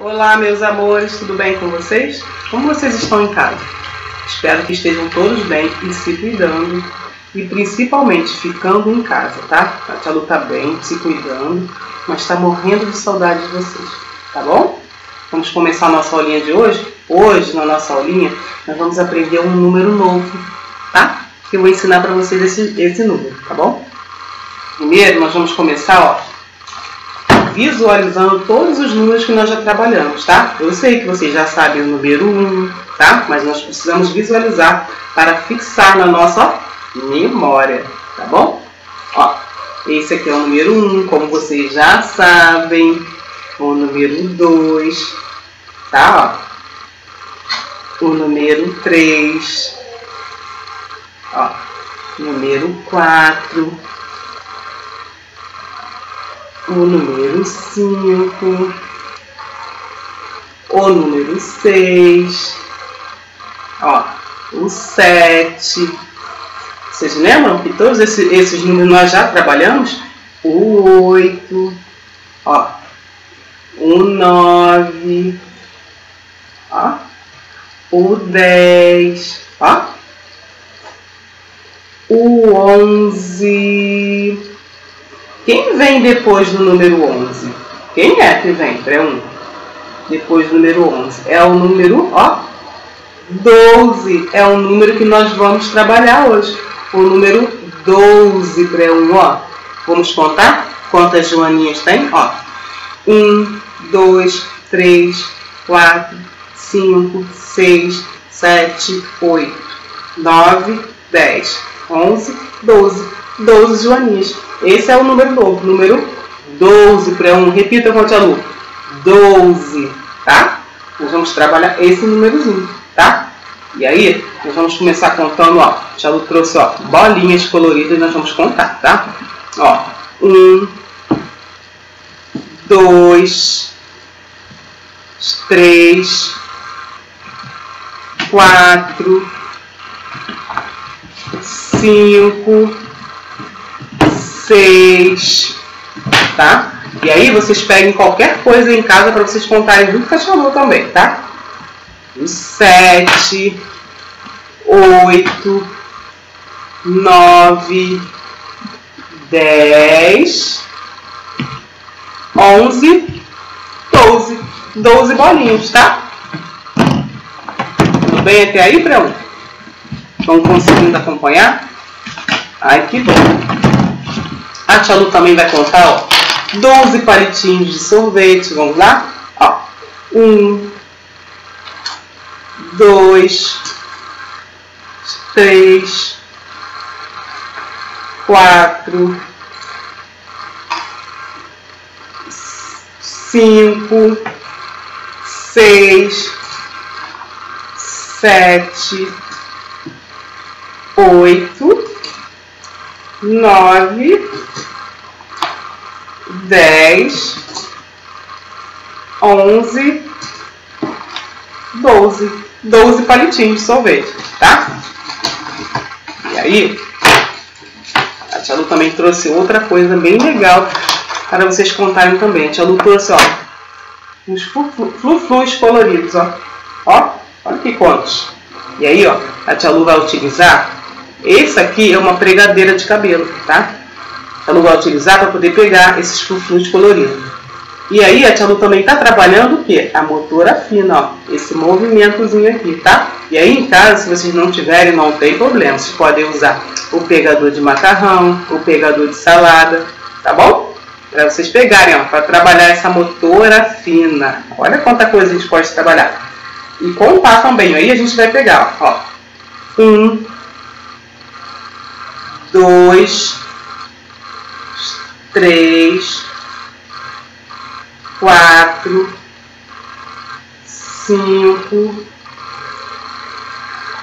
Olá, meus amores, tudo bem com vocês? Como vocês estão em casa? Espero que estejam todos bem e se cuidando e principalmente ficando em casa, tá? A tia Lu tá bem, se cuidando, mas está morrendo de saudade de vocês, tá bom? Vamos começar a nossa aulinha de hoje? Hoje, na nossa aulinha, nós vamos aprender um número novo, tá? Eu vou ensinar para vocês esse, esse número, tá bom? Primeiro, nós vamos começar, ó, visualizando todos os números que nós já trabalhamos, tá? Eu sei que vocês já sabem o número 1, tá? Mas nós precisamos visualizar para fixar na nossa memória, tá bom? Ó, esse aqui é o número 1, como vocês já sabem. O número 2, tá? Ó. O número 3, ó. Número 4 o número 5, o número 6, ó, o 7. Vocês lembram que todos esses, esses números nós já trabalhamos? O 8, ó, o 9, ó, o 10, ó, o 11, quem vem depois do número 11? Quem é que vem? Pré 1. Depois do número 11. É o número, ó, 12. É o número que nós vamos trabalhar hoje. O número 12, pré 1, ó. Vamos contar quantas joaninhas tem? Ó. 1, 2, 3, 4, 5, 6, 7, 8, 9, 10, 11, 12. 12 joaninhas. Esse é o número novo, número 12 para um. Repita com a tia Lu. 12, tá? Nós vamos trabalhar esse númerozinho, tá? E aí, nós vamos começar contando, ó. O tia Lu trouxe, ó, bolinhas coloridas, nós vamos contar, tá? Ó, 1, 2, 3, 4, 5, vocês, tá? E aí vocês peguem qualquer coisa em casa para vocês contarem do cachorro também, tá? O 7, 8, 9, 10, 11, 12. 12 bolinhos, tá? Tudo bem até aí, Prelo? Estão conseguindo acompanhar? Ai, que bom! A Lu também vai contar, ó, 12 palitinhos de sorvete. Vamos lá? Ó, um, dois, três, quatro, cinco, seis, sete, oito, nove, dez, onze, doze. Doze palitinhos de sorvete, tá? E aí, a tia Lu também trouxe outra coisa bem legal para vocês contarem também. A tia Lu trouxe, ó, uns fluflus coloridos, ó. Ó, olha que quantos. E aí, ó, a tia Lu vai utilizar esse aqui é uma pregadeira de cabelo, tá? A Lu vai utilizar para poder pegar esses frufrus coloridos. E aí a Tia Lu também está trabalhando o quê? A motora fina, ó. Esse movimentozinho aqui, tá? E aí em casa, se vocês não tiverem, não tem problema. Vocês podem usar o pegador de macarrão, o pegador de salada, tá bom? Para vocês pegarem, ó, para trabalhar essa motora fina. Olha quanta coisa a gente pode trabalhar. E contar também, aí a gente vai pegar, ó. Um, dois, três, quatro, cinco,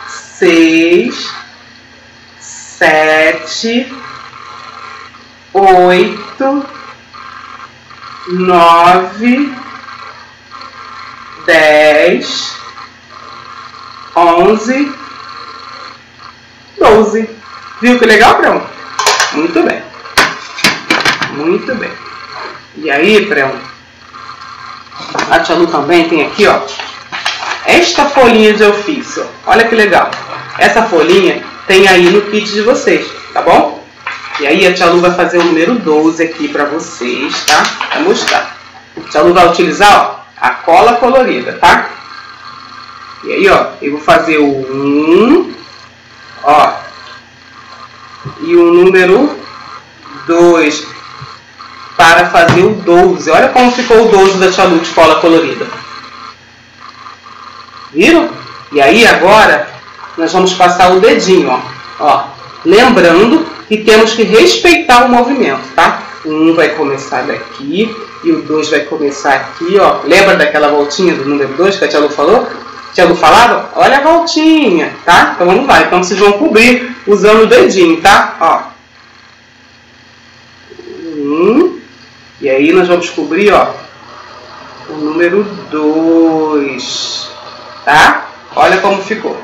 seis, sete, oito, nove, dez, onze, doze. Viu que legal, Prão? Muito bem. Muito bem. E aí, Prão? a Tia Lu também tem aqui, ó, esta folhinha de ofício. Olha que legal. Essa folhinha tem aí no kit de vocês, tá bom? E aí a Tia Lu vai fazer o número 12 aqui para vocês, tá? Vai mostrar. A Tia Lu vai utilizar, ó, a cola colorida, tá? E aí, ó, eu vou fazer o 1, ó, e o número 2 para fazer o 12. Olha como ficou o 12 da Tia Lu de cola colorida. Viram? E aí agora nós vamos passar o dedinho, ó. ó. Lembrando que temos que respeitar o movimento, tá? O 1 vai começar daqui e o 2 vai começar aqui, ó. Lembra daquela voltinha do número 2 que a Tia Lu falou? Tia Lu falava? Olha a voltinha, tá? Então vamos lá. Então vocês vão cobrir usando o dedinho, tá? Ó. Um. E aí nós vamos cobrir, ó, o número 2 tá? Olha como ficou.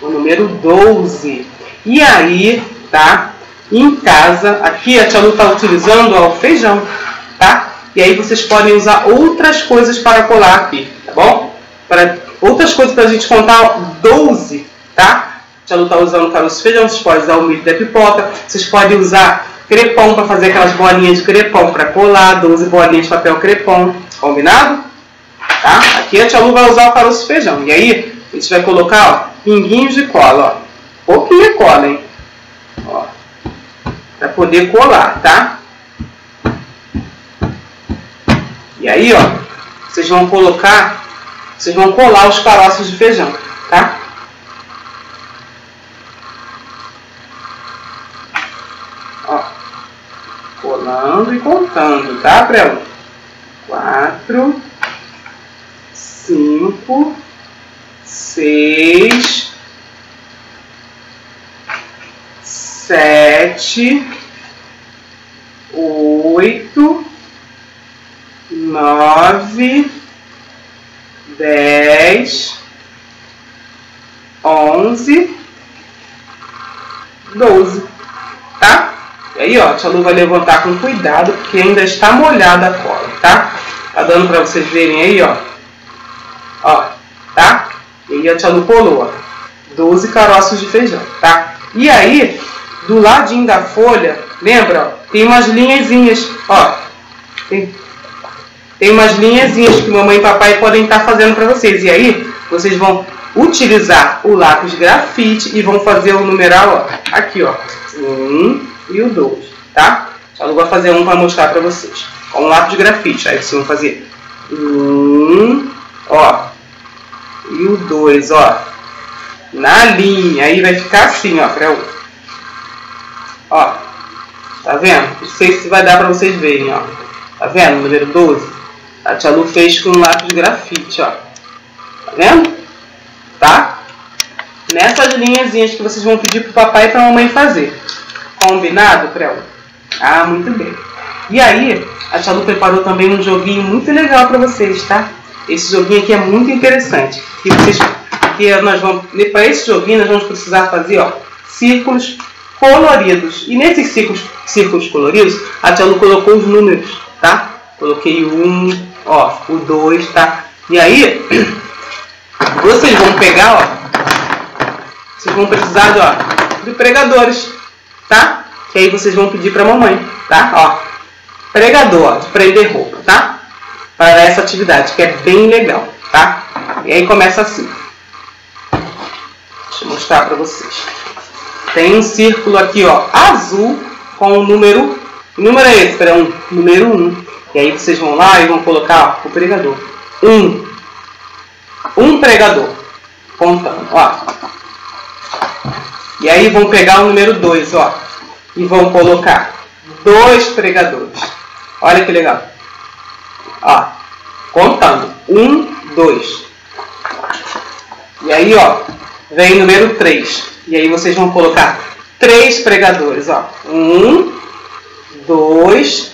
O número 12. E aí, tá? Em casa, aqui a tia Lu está utilizando ó, o feijão, tá? E aí vocês podem usar outras coisas para colar aqui, tá bom? Para outras coisas para a gente contar 12, tá? A tia Lu está usando caroço feijão, vocês podem usar o milho da pipoca, vocês podem usar crepom para fazer aquelas bolinhas de crepom para colar, 12 bolinhas de papel crepom, combinado? Tá? Aqui a tia Lu vai usar o caroço feijão. E aí, a gente vai colocar ó, pinguinhos de cola. Ó. Pouquinha cola, hein? Ó. Pra poder colar, tá? E aí, ó, vocês vão colocar, vocês vão colar os caroços de feijão, tá? Ó, colando e contando, tá, Prelo? Quatro cinco, seis, sete, oito, nove, dez, onze, doze, tá? Aí, ó, a tia Lu vai levantar com cuidado, porque ainda está molhada a cola, tá? Tá dando para vocês verem aí, ó. Ó, tá? E aí a tia Lu colou, ó. 12 caroços de feijão, tá? E aí, do ladinho da folha, lembra, ó, tem umas linhazinhas, ó. Tem, tem umas linhazinhas que mamãe e papai podem estar fazendo para vocês. E aí, vocês vão utilizar o lápis grafite e vão fazer o numeral, ó, aqui, ó. Um e o dois, tá? Só não vou fazer um para mostrar para vocês. Com o lápis grafite. Aí vocês vão fazer um, ó, e o 2, ó, na linha. Aí vai ficar assim, ó, para o. Ó, tá vendo? Não sei se vai dar para vocês verem, ó. Tá vendo? Número 12. A tia Lu fez com lápis de grafite, ó. Tá vendo? Tá? Nessas linhazinhas que vocês vão pedir pro papai e pra mamãe fazer. Combinado, Prel? Ah, muito bem. E aí, a tia Lu preparou também um joguinho muito legal para vocês, tá? Esse joguinho aqui é muito interessante. E vocês, que nós vamos, para esse joguinho nós vamos precisar fazer, ó, círculos coloridos. E nesses círculos, círculos coloridos, a tia Lu colocou os números, tá? Coloquei o 1, ó, o 2, tá? E aí, vocês vão pegar, ó, vocês vão precisar, ó, de pregadores, tá? Que aí vocês vão pedir para a mamãe, tá? Ó, pregador, ó, de prender roupa, tá? para essa atividade, que é bem legal, tá? E aí começa assim. Deixa eu mostrar para vocês. Tem um círculo aqui, ó, azul, com o número... Que número é esse? Espera, um, número 1. Um. E aí vocês vão lá e vão colocar ó, o pregador. Um. Um pregador. Contando, ó. E aí vão pegar o número 2, ó. E vão colocar dois pregadores. Olha que legal. Ó, contando. Um, dois. E aí, ó, vem o número 3. E aí vocês vão colocar três pregadores, ó. Um, dois,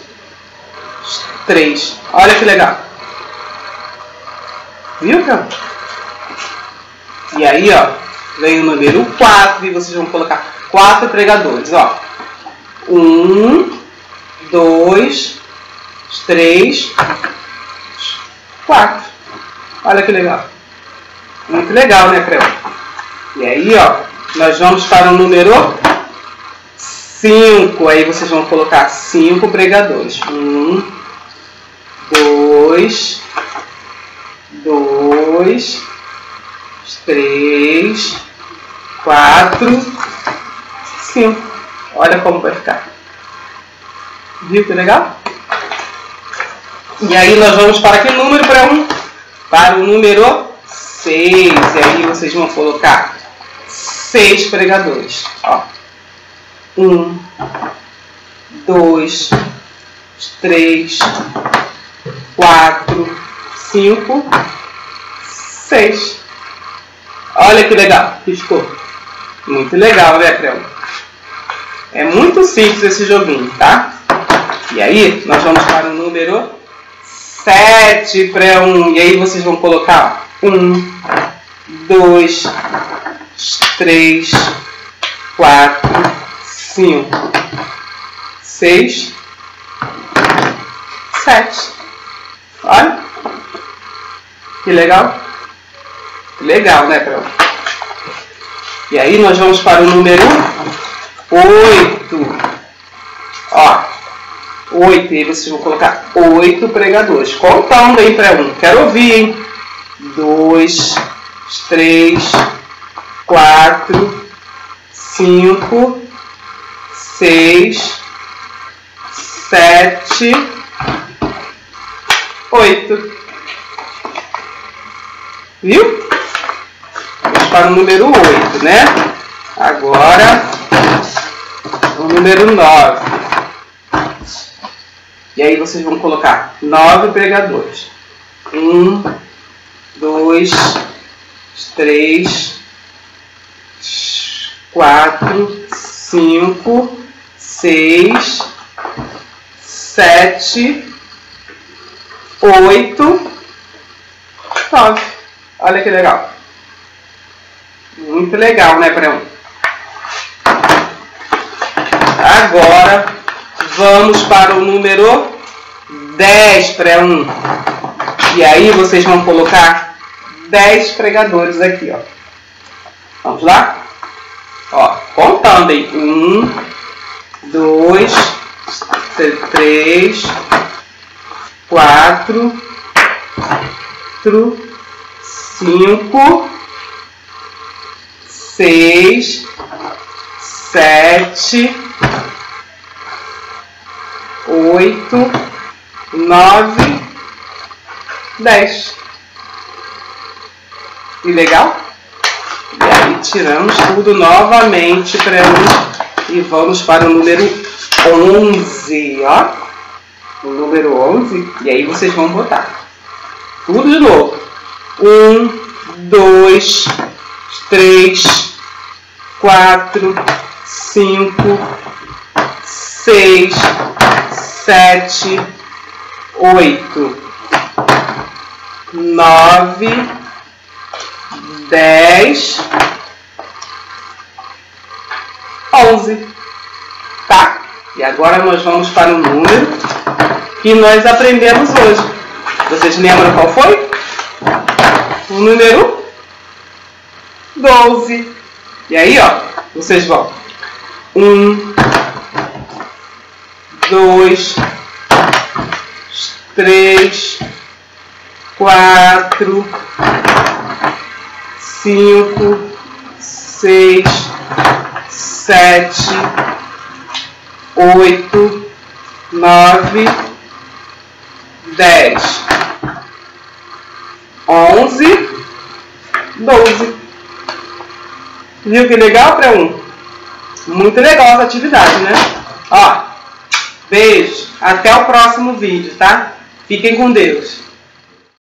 três. Olha que legal. Viu, cara? E aí, ó, vem o número 4 e vocês vão colocar quatro pregadores, ó. Um, dois, três, 4. Olha que legal. Muito legal, né, Creu? E aí, ó, nós vamos para o número 5. Aí vocês vão colocar 5 pregadores. 1, 2, 2, 3, 4, 5. Olha como vai ficar. Viu que legal? E aí nós vamos para que número para um? Para o número 6. E aí vocês vão colocar seis pregadores. Ó. Um, dois, três, quatro, cinco, seis. Olha que legal ficou. Muito legal, né, Creu? É muito simples esse joguinho, tá? E aí, nós vamos para o número 7 para 1. E aí vocês vão colocar 1, 2, 3, 4, 5, 6, 7. Olha. Que legal. Legal, né, Pel? E aí nós vamos para o número 8. Ó, 8. E aí vocês vão colocar 8 pregadores. Contando aí para um. Quero ouvir, hein? 2, 3, 4, 5, 6, 7, 8. Viu? Vamos para o número 8, né? Agora, o número 9. E aí vocês vão colocar 9 pregadores. 1, 2, 3, quatro, cinco, seis, sete, oito, nove. Olha que legal. Muito legal, né, Prão? Agora, vamos para o número 10, Prão. E aí, vocês vão colocar 10 pregadores aqui, ó. Vamos lá? Ó, contando aí. Um, dois, três, quatro, quatro, cinco, seis, sete, oito, nove, dez. E legal? tiramos tudo novamente para um e vamos para o número 11, ó. O número 11, e aí vocês vão botar. Tudo de novo. Um, dois, três, quatro, cinco, seis, sete, oito, nove, dez 11. Tá? E agora nós vamos para o número que nós aprendemos hoje. Vocês lembram qual foi? O número 12. E aí, ó, vocês vão. 1, 2, 3, 4, 5, 6, sete, oito, nove, dez, onze, doze. Viu que legal para um? Muito legal essa atividade, né? Ó, beijo. Até o próximo vídeo, tá? Fiquem com Deus.